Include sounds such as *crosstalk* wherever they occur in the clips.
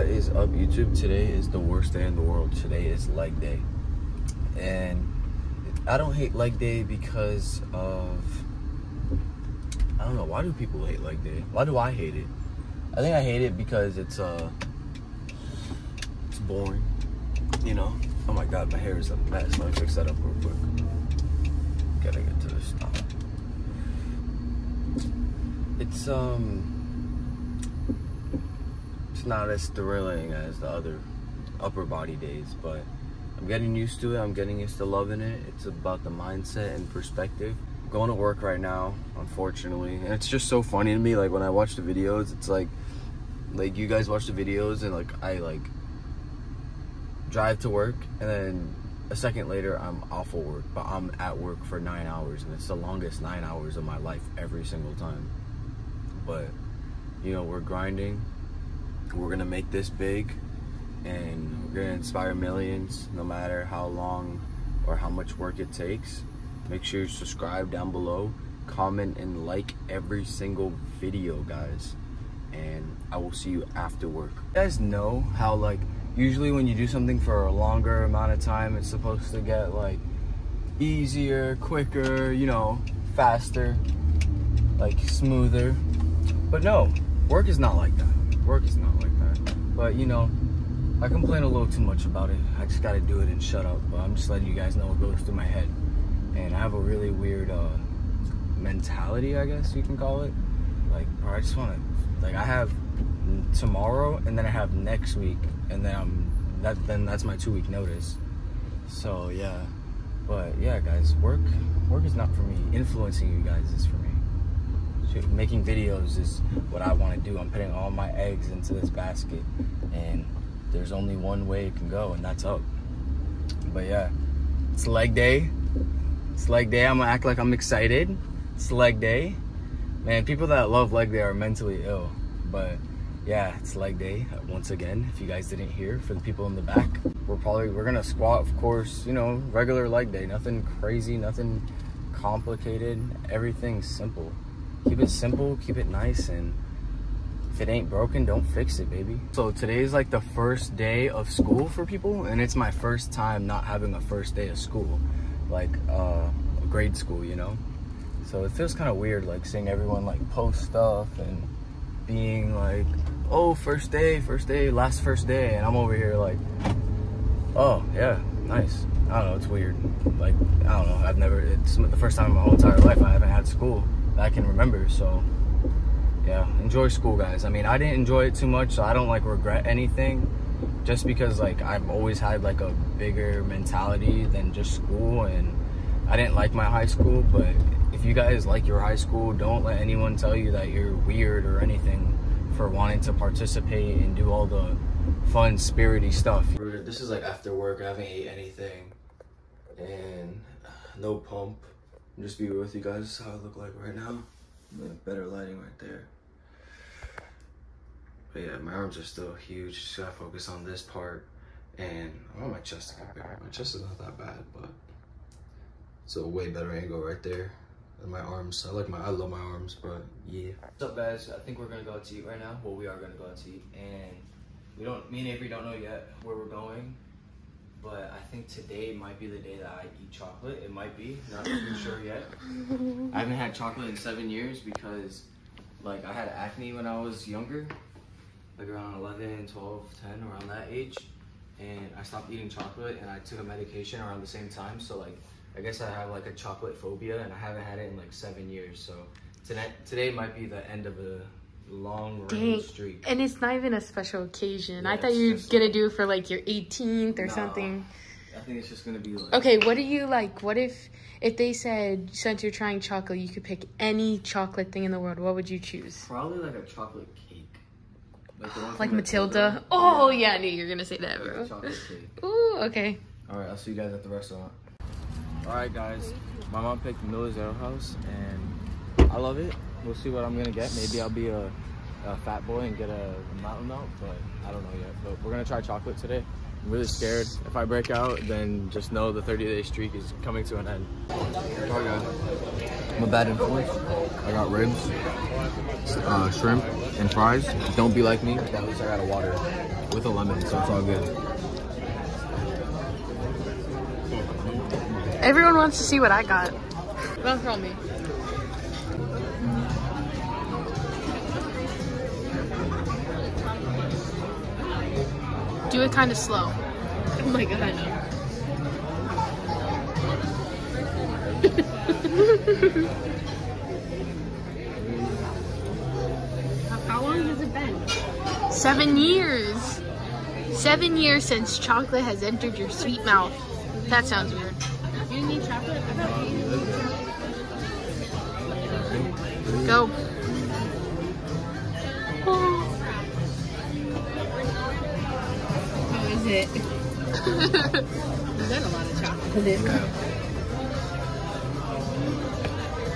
What is up, YouTube? Today is the worst day in the world. Today is leg day. And I don't hate leg day because of. I don't know. Why do people hate leg day? Why do I hate it? I think I hate it because it's, uh. It's boring. You know? Oh my god, my hair is a mess. Let me fix that up real quick. Gotta get to the stop. It's, um it's not as thrilling as the other upper body days, but I'm getting used to it. I'm getting used to loving it. It's about the mindset and perspective. I'm going to work right now, unfortunately, and it's just so funny to me. Like when I watch the videos, it's like, like you guys watch the videos, and like I like drive to work, and then a second later I'm off of work, but I'm at work for nine hours, and it's the longest nine hours of my life every single time. But you know, we're grinding we're gonna make this big and we're gonna inspire millions no matter how long or how much work it takes. Make sure you subscribe down below comment and like every single video guys. And i will see you after work. You guys know how like usually when you do something for a longer amount of time it's supposed to get like easier quicker you know faster like smoother. But no work is not like that work is not like that. But you know, I complain a little too much about it. I just gotta do it and shut up. But I'm just letting you guys know what goes through my head. And I have a really weird uh, mentality, I guess you can call it. Like, I just wanna, like, I have tomorrow, and then I have next week, and then I'm that. Then that's my two week notice. So yeah, but yeah, guys, work work is not for me. Influencing you guys is for making videos is what I want to do. I'm putting all my eggs into this basket, and there's only one way it can go, and that's up. But yeah, it's leg day. It's leg day. I'm gonna act like I'm excited. It's leg day. Man, people that love leg day are mentally ill. But yeah, it's leg day once again. If you guys didn't hear, for the people in the back, we're probably we're gonna squat, of course. You know, regular leg day. Nothing crazy. Nothing complicated. Everything's simple keep it simple, keep it nice, and if it ain't broken, don't fix it, baby. So today is like the first day of school for people, and it's my first time not having a first day of school, like uh, grade school, you know? So it feels kind of weird, like seeing everyone like post stuff and being like, oh, first day, first day, last first day, and I'm over here like, oh, yeah, nice. I don't know, it's weird. Like, I don't know, I've never, it's the first time in my whole entire life I haven't had school. I can remember. So yeah, enjoy school, guys. I mean, I didn't enjoy it too much, so I don't like regret anything. Just because like I've always had like a bigger mentality than just school, and I didn't like my high school. But if you guys like your high school, don't let anyone tell you that you're weird or anything for wanting to participate and do all the fun, spirity stuff. This is like after work. I haven't ate anything, and no pump just be with you guys This is how I look like right now. Better lighting right there. But yeah, my arms are still huge. Just gotta focus on this part. And I want my chest to get bigger. My chest is not that bad, but it's a way better angle right there. And my arms, I like my, I love my arms, but yeah. What's up guys? I think we're gonna go out to eat right now. Well, we are gonna go out to eat. And we don't, me and Avery don't know yet where we're going but I think today might be the day that I eat chocolate. It might be, not *laughs* sure yet. I haven't had chocolate in seven years because, like, I had acne when I was younger, like around 11, 12, 10, around that age. And I stopped eating chocolate and I took a medication around the same time. So, like, I guess I have like a chocolate phobia and I haven't had it in like seven years. So, today, today might be the end of the long running streak. And it's not even a special occasion. Yeah, I thought you were gonna like, do it for like your 18th or something. I think it's just gonna be like. Okay, what do you like? What if if they said since you're trying chocolate, you could pick any chocolate thing in the world? What would you choose? Probably like a chocolate cake. Like, like Matilda. Matilda. Oh yeah. yeah. I knew you were gonna say that, bro. chocolate cake. *laughs* Ooh, okay. All right, I'll see you guys at the restaurant. All right, guys. My mom picked Miller's Ale House, and I love it. We'll see what I'm gonna get. Maybe I'll be a, a fat boy and get a, a mountain milk, but I don't know yet. But we're gonna try chocolate today. I'm really scared. If I break out, then just know the 30 day streak is coming to an end. Alright guys, I'm a bad influence. I got ribs, uh, shrimp, and fries. Don't be like me, at least I got a water. with a lemon, so it's all good. Everyone wants to see what I got. Don't throw me. Do it kind of slow. Oh my god. *laughs* How long has it been? Seven years. Seven years since chocolate has entered your sweet mouth. That sounds weird. You need chocolate? I thought you needed chocolate. Go. Oh. It? Is that a lot of chocolate?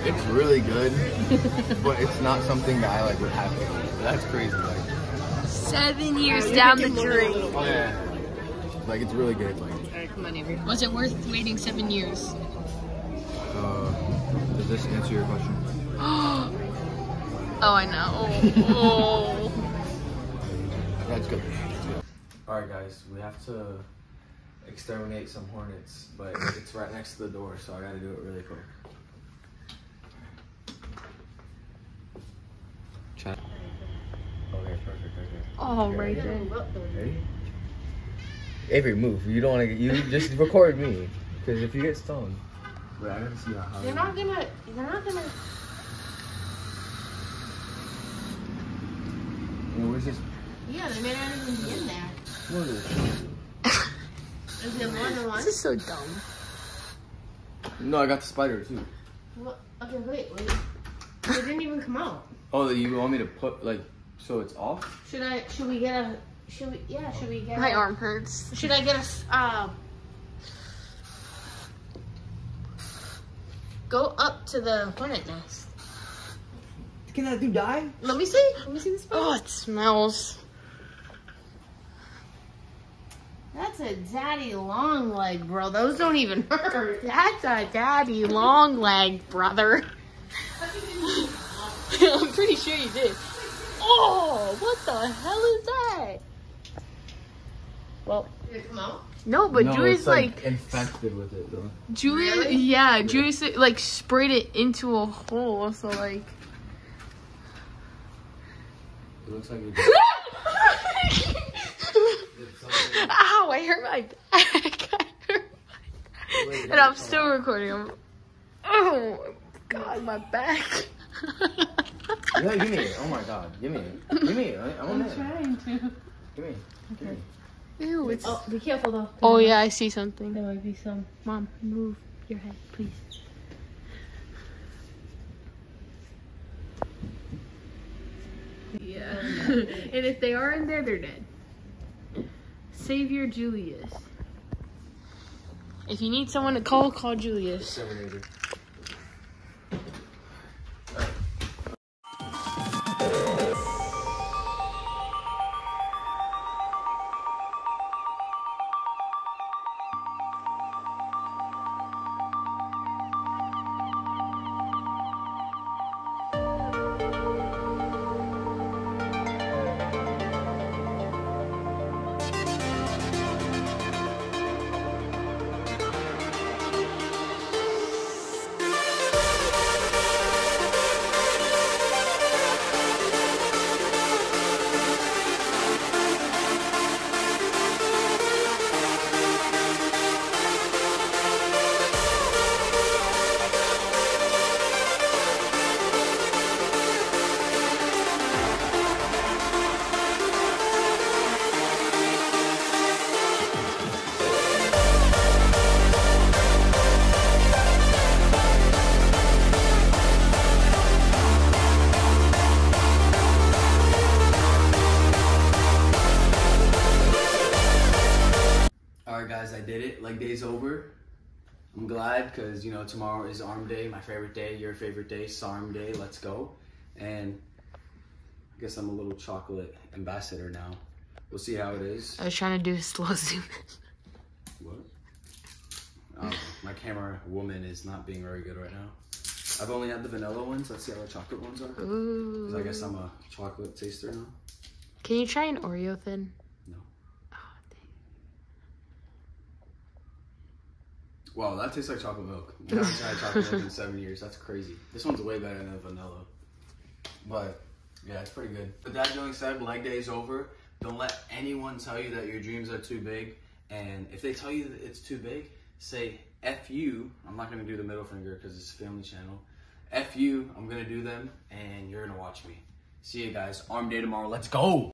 It's really good, but it's not something that I like would have to eat. That's crazy. Like, Seven years you down the give them a drain. oh yeah, like it's really good. Like, Alright, come on, Avery. Was it worth waiting seven years? uh, does this answer your question? *gasps* oh, I know. *laughs* Oh. That's good. All right, guys, we have to exterminate some hornets, but it's right next to the door, so I gotta do it really quick. Chat. Okay, perfect. Okay. Oh, right there. Ready? Avery, move. You don't want to. get You just record me, because if you get stoned. Wait, I gotta see how. They're not gonna. They're not gonna. You know, where's this? Yeah, they may not even be in there. What is Is it one on one? This is so dumb. No, I got the spider too. What? Okay, wait, wait. They didn't even come out. Oh, you want me to put like so it's off? Should I? Should we get a? Should we? Yeah. Should we get? My a, arm hurts. Should I get a? Uh, go up to the hornet nest. Can that dude die? Let me see. Let me see this. Spider. Oh, it smells. That's a daddy long leg, bro. Those don't even *laughs* hurt. That's a daddy long leg, brother. *laughs* I'm pretty sure you did. Oh, what the hell is that? Well, Did it come out? no, but Julius like, infected with it though. Julius, Really? yeah, Julius like sprayed it into a hole. So like, It looks like *laughs* it. Ow! I hurt my back. *laughs* I hurt my back. and I'm still recording. I'm, oh God, my back. yeah, give me it. Oh my god, give me it. Give me it. I, I want it. Trying to. Give me. it. Give me. it. Ew, it's. Oh, be careful though. Oh yeah, I see something. There might be some. Mom, move your head, please. Yeah. *laughs* and if they are in there, they're dead. Savior Julius. If you need someone to call, call Julius. Right, guys, I did it. Like day's over. I'm glad because you know tomorrow is Arm Day, my favorite day, your favorite day, SARM Day. Let's go. And I guess I'm a little chocolate ambassador now. We'll see how it is. I was trying to do a slow *laughs* zoom. What? Oh, my camera woman is not being very good right now. I've only had the vanilla ones. Let's see how the chocolate ones are. Ooh. I guess I'm a chocolate taster now. Can you try an Oreo thin? Wow, that tastes like chocolate milk. *laughs* I haven't had chocolate milk in seven years. That's crazy. This one's way better than vanilla. But yeah, it's pretty good. With that being said, leg day is over. Don't let anyone tell you that your dreams are too big. And if they tell you that it's too big, say F you. I'm not gonna do the middle finger because it's a family channel. F you, I'm gonna do them and you're gonna watch me. See you guys. Arm day tomorrow. Let's go!